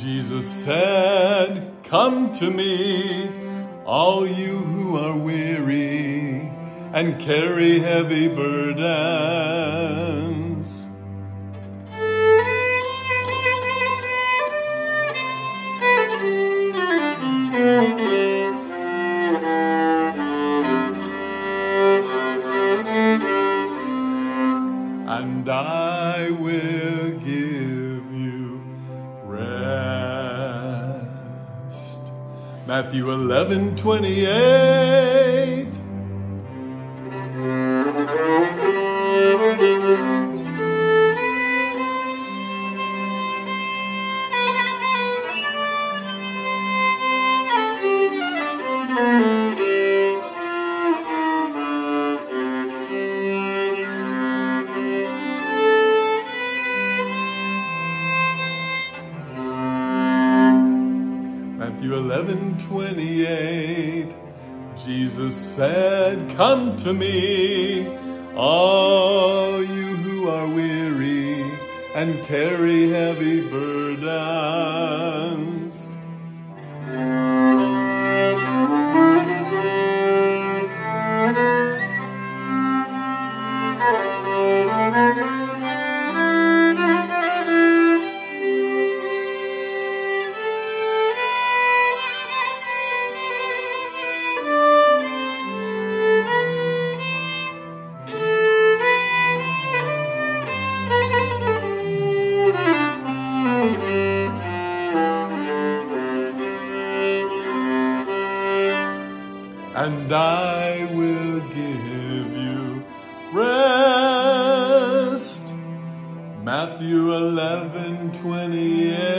Jesus said, Come to me, all you who are weary and carry heavy burdens. Matthew 11, 28. Matthew 11, 28. Jesus said, Come to me, all you who are weary and carry heavy burdens. And I will give you rest. Matthew 11, 28.